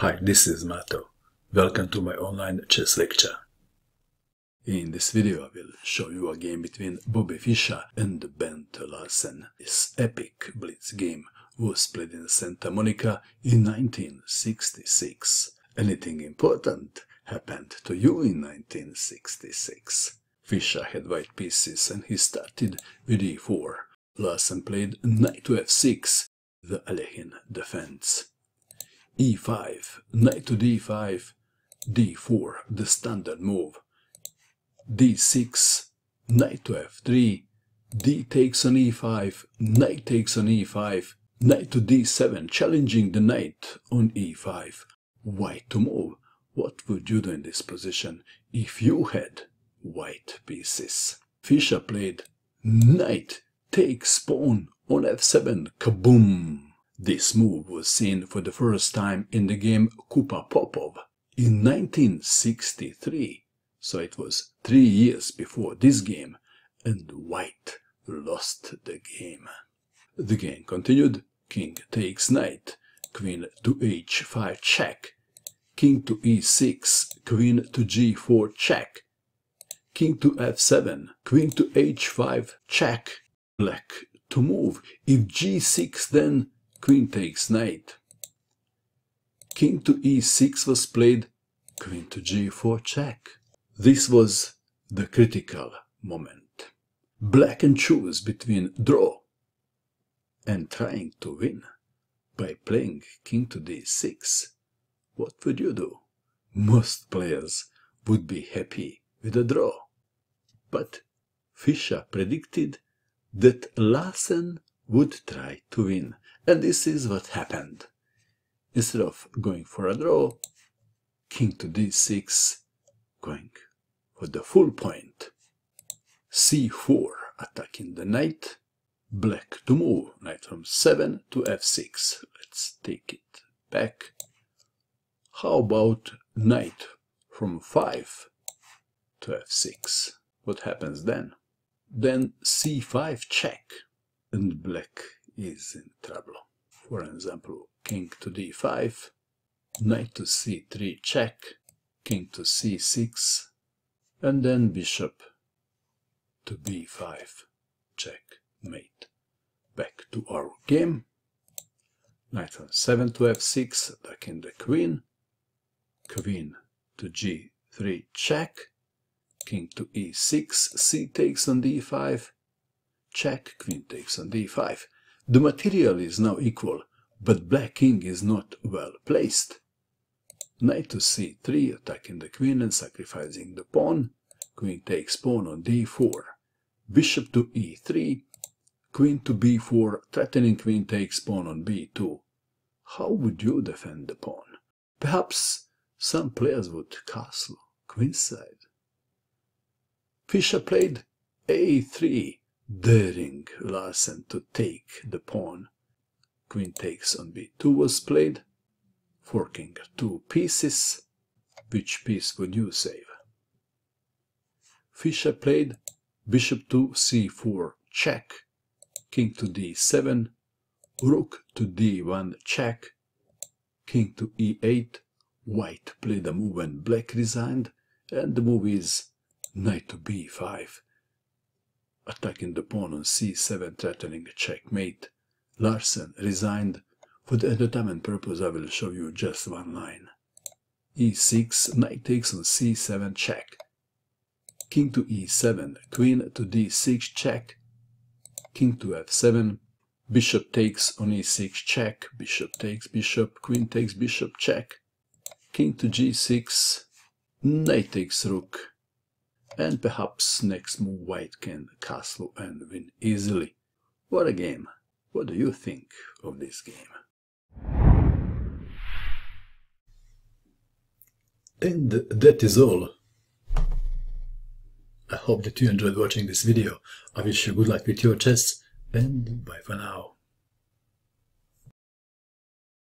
Hi, this is Mato. Welcome to my online chess lecture. In this video I will show you a game between Bobby Fischer and Bent Larsen. This epic blitz game was played in Santa Monica in 1966. Anything important happened to you in 1966? Fischer had white pieces and he started with e4. Larsen played knight to f6, the Alekhine defense e5, knight to d5, d4, the standard move, d6, knight to f3, d takes on e5, knight takes on e5, knight to d7, challenging the knight on e5, white to move. What would you do in this position if you had white pieces? Fischer played knight takes pawn on f7, kaboom! This move was seen for the first time in the game Kupa Popov in 1963, so it was three years before this game, and White lost the game. The game continued, king takes knight, queen to h5 check, king to e6, queen to g4 check, king to f7, queen to h5 check, black to move. If g6 then queen takes knight. King to e6 was played, queen to g4 check. This was the critical moment. Black can choose between draw and trying to win by playing king to d6. What would you do? Most players would be happy with a draw. But Fischer predicted that Larsen would try to win and this is what happened. Instead of going for a draw, king to d6, going for the full point. c4, attacking the knight. Black to move, knight from 7 to f6. Let's take it back. How about knight from 5 to f6? What happens then? Then c5 check, and black is in trouble. For example, king to d5, knight to c3 check, king to c6, and then bishop to b5 check mate. Back to our game. Knight on 7 to f6, attacking the queen. Queen to g3 check. King to e6, c takes on d5. Check, queen takes on d5. The material is now equal, but black king is not well placed. Knight to c3, attacking the queen and sacrificing the pawn. Queen takes pawn on d4. Bishop to e3. Queen to b4, threatening queen takes pawn on b2. How would you defend the pawn? Perhaps some players would castle queenside. Fischer played a3, daring Larsen to take the pawn. Queen takes on b2 was played, forking two pieces. Which piece would you save? Fischer played bishop to c4 check, king to d7, rook to d1 check, king to e8, white played a move and black resigned, and the move is knight to b5 attacking the pawn on c7 threatening a checkmate. Larsen resigned. For the entertainment purpose I will show you just one line. e6, knight takes on c7 check. King to e7, queen to d6 check. King to f7, bishop takes on e6 check, bishop takes bishop, queen takes bishop check. King to g6, knight takes rook, and perhaps next move white can castle and win easily. What a game! What do you think of this game? And that is all. I hope that you enjoyed watching this video. I wish you good luck with your chess and bye for now.